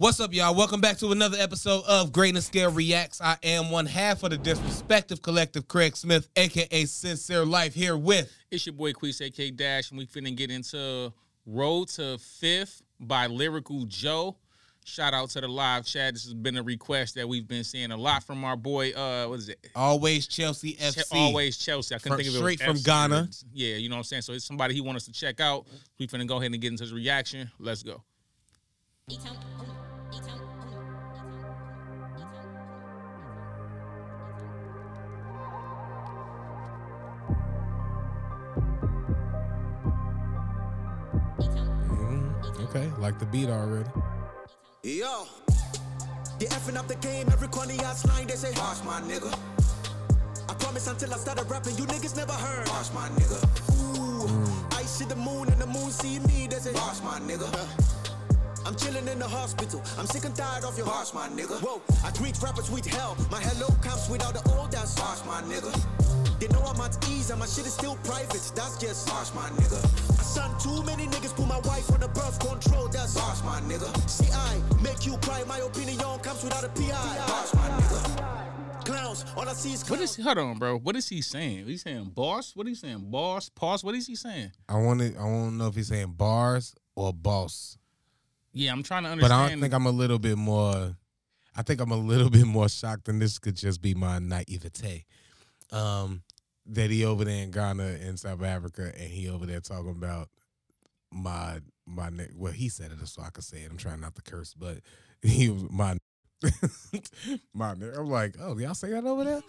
What's up, y'all? Welcome back to another episode of Grading Scale Reacts. I am one half of the Disrespective Collective, Craig Smith, aka Sincere Life, here with. It's your boy Quis, aka Dash, and we finna get into Road to Fifth by Lyrical Joe. Shout out to the live chat. This has been a request that we've been seeing a lot from our boy. Uh, what is it? Always Chelsea Che- FC. Always Chelsea. I couldn't From- think of it. straight from FC. Ghana. Yeah, you know what I'm saying. So it's somebody he wants us to check out. We finna go ahead and get into his reaction. Let's go. Okay, like the beat already. Yo, they effing up the game, every corner ass line, they say, my nigga. I promise until I started rapping, you niggas never heard. My nigga. Mm. Ooh, I see the moon and the moon see me, they say, Boss my nigga. I'm chilling in the hospital. I'm sick and tired of your boss, my nigga. Whoa, I greet rappers with hell. My hello comes without the old ass boss, my nigga. They know I'm at ease and my shit is still private. That's just boss, my nigga. I son too many niggas put my wife on the birth control. That's boss, my nigga. See, I make you cry. My opinion comes without a PI. Boss, my nigga. Clowns, all I see is clowns. is? Hold on, bro. What is he saying? He's saying boss. What is he saying? Boss. Pause. What is he saying? I want to. I want to know if he's saying bars or boss. Yeah, I'm trying to understand. But. I don't think I'm a little bit more. I think I'm a little bit more shocked, and this could just be my naivete. Um, that he over there in Ghana and South Africa, and he over there talking about my my ne- well, he said it so I could say it. I'm trying not to curse, but he was my my. I'm like, oh, y'all say that over there?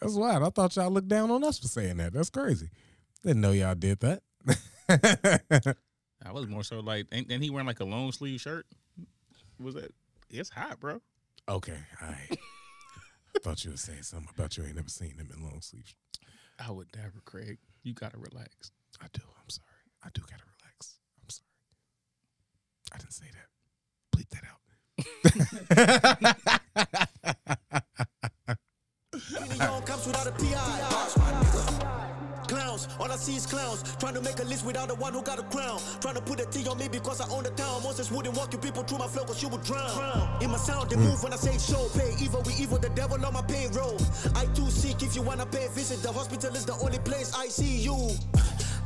That's wild. I thought y'all looked down on us for saying that. That's crazy. Didn't know y'all did that. I was more so like, ain't, ain't he wearing like a long sleeve shirt? Was that? It's hot, bro. okay, all right. thought you were saying something about you ain't never seen him in long sleeves. I would never, Craig. You gotta relax. I do. I'm sorry. I do gotta relax. I'm sorry. I didn't say that. Bleep that see. Trying to make a list without the one who got a crown. Trying to put a T on me because I own the town. Moses wouldn't walk you people through my flow cause you would drown. In my sound, they hmm. move when I say show. Pay evil, we evil, the devil on my payroll. I too sick if you wanna pay a visit. The hospital is the only place I see you.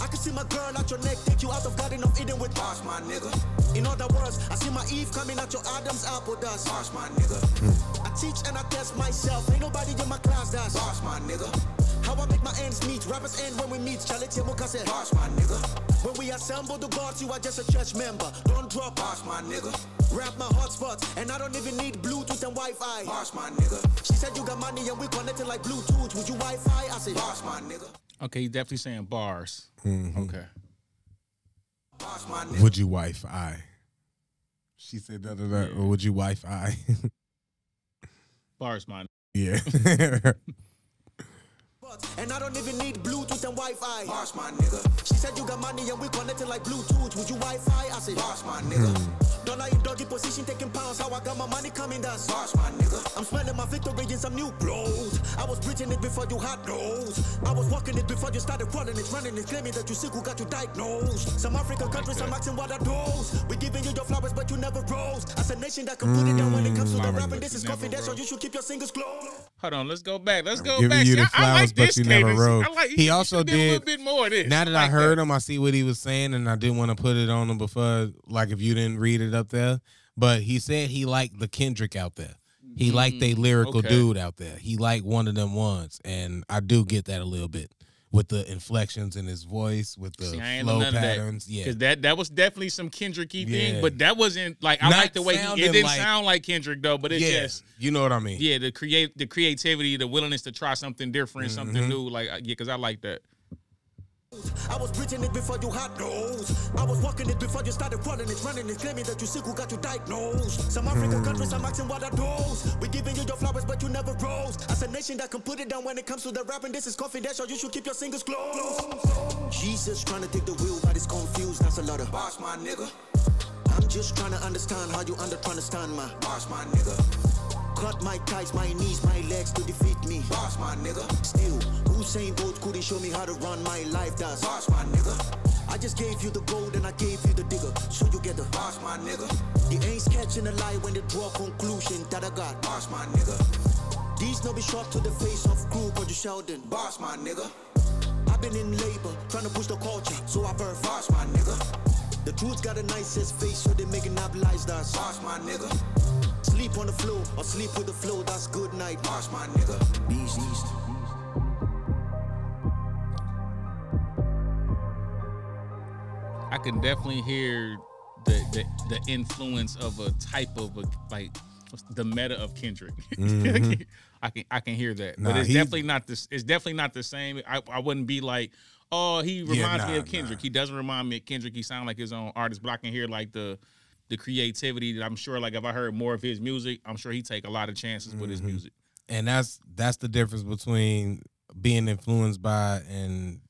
I can see my girl at your neck, take you out of Garden of Eden with Boss, my nigga. In other words, I see my Eve coming out your Adam's apple dust. Boss, my nigga. I teach and I test myself. Ain't nobody in my class that's Boss, my nigga. How I make my ends meet, rappers end when we meet. Charlie Timoka said, Boss, my nigga. When we assemble the guards, you are just a church member. Don't drop, Boss, my nigga. Rap my hotspots, and I don't even need Bluetooth and Wi-Fi. Boss, my nigga. She said you got money and we connected like Bluetooth. Would you Wi-Fi? I said, Boss, my nigga. Okay, he's definitely saying bars. Mhm. Okay. Boss, my nigga. Would you Wi-Fi? She said that, that, that or would you Wi-Fi? Bars, man. yeah. And I don't even need Bluetooth and Wi-Fi. Boss, my nigga. She said you got money and we connected like Bluetooth. Would you Wi-Fi? I said, Boss, my nigga. Hmm. Don't Dollar in doggy position, taking pounds. How I got my money coming, that's Boss, my nigga. I'm smelling my victory in some new clothes. I was breathing it before you had nose. I was walking it before you started crawling it, running it, claiming that you sick who got you diagnosed. Some African countries, I'm asking what are those? We giving you your flowers, but you never rose. As a nation that can put it down when it comes to the Flowers, rapping, this is confidential. rose. You should keep your singles closed. Hold on, let's go back. Let's go giving back. you See, the I- I, flowers, like but this you never cadence. I like, He you also should do a little did- bit more of this. now that I like heard uh, him, I see what he was saying, and I didn't want to put it on him before, like if you didn't read it up there. But he said he liked the Kendrick out there. He liked mm, a lyrical okay. dude out there. He liked one of them ones, and I do get that a little bit with the inflections in his voice, with the See, I ain't know flow of that. patterns. Yeah, Because that that was definitely some Kendrick y Yeah. thing, but that wasn't like I Not like the way he, it didn't like- sound like Kendrick though, but it yeah, just you know what I mean. yeah the create the creativity, the willingness to try something different, Mm-hmm. something new. Like yeah, because I like that. I was breathing it before you had nose. I was walking it before you started crawling it, running it, claiming that you sick who got you diagnosed. Some African hmm. countries, I'm asking what are those? We giving you your flowers, but you never rose. As a nation that can put it down when it comes to the rapping, this is confidential. You should keep your singles closed. Jesus trying to take the wheel, but it's confused. That's a lot of boss, my nigga. I'm just trying to understand how you under trying to stand my boss, my nigga. Cut my ties, my knees, my legs to defeat me. Boss, my nigga. Still, Usain Bolt couldn't show me how to run my life. That's boss, my nigga. I just gave you the gold and I gave you the digger. So you get the boss, my nigga. The ain't catching a lie when they draw conclusion that I got boss, my nigga. These no be shot to the face of crew, but you Sheldon. Boss, my nigga. I've been in labor, trying to push the culture, so I birth boss, my nigga. The truth's got a nice ass face, so they making up lies that's boss, my nigga. Sleep on the floor, or sleep with the flow, that's good night, boss, my nigga. Bees East. I can definitely hear the the, the influence of a type of a, like the meta of Kendrick. I can I can hear that, Mm-hmm. Nah, but it's he- definitely not this. It's definitely not the same. I, I wouldn't be like, oh, he reminds me nah, of Kendrick. nah. He doesn't remind me of Kendrick. He sounds like his own artist, but I can hear like the the creativity that I'm sure. Like if I heard more of his music, I'm sure he take a lot of chances with Mm-hmm. his music. and that's that's the difference between being influenced by and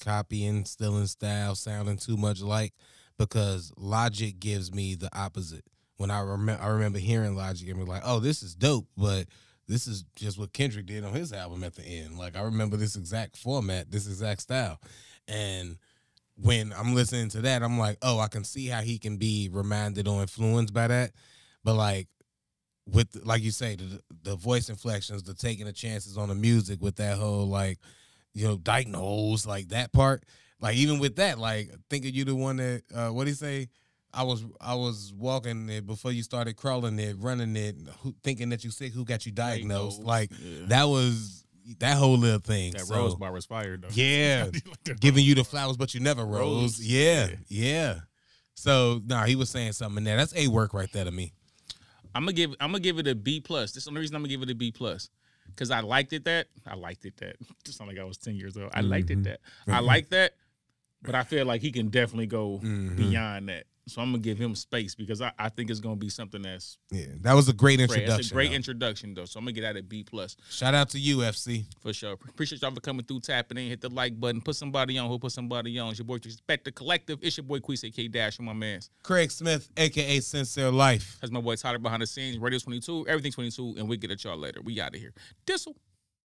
copying, stealing style, sounding too much like. Because Logic gives me the opposite. When I remember, I remember hearing Logic and be like, "Oh, this is dope," but this is just what Kendrick did on his album at the end. Like I remember this exact format, this exact style, and when I'm listening to that, I'm like, "Oh, I can see how he can be reminded or influenced by that." But like with like you say the the voice inflections, the taking the chances on the music with that whole like you know diagnose like that part. Like even with that, like thinking you the one that uh what do you say? I was I was walking it before you started crawling it, running it, who, thinking that you sick. Who got you diagnosed? Like yeah. that was that whole little thing. That So, Rose bar was fired though. yeah, Like giving you the flowers, but you never rose. Rose. Yeah, Yeah. yeah. So nah, he was saying something in there. That's a work right there to me. I'm gonna give I'm gonna give it a B plus. This is the only reason I'm gonna give it a B plus. Cause I liked it that. I liked it that. Just sound like I was 10 years old. I liked Mm-hmm. it that. I like that, but I feel like he can definitely go Mhm. beyond that. So I'm gonna give him space because I, I think it's gonna be something that's Yeah, that was a great introduction. It's a great though. introduction though. So I'm gonna get out at B plus Shout out to you, FC. for sure. Appreciate y'all for coming through, tapping in, hit the like button, put somebody on, who put somebody on. It's your boy Respect the Collective. It's your boy Quis K Dash and my man's. Craig Smith, aka Sincere Life. That's my boy Tyler behind the scenes, Radio 22, everything 22, and we get at y'all later. We out of here. Thistle.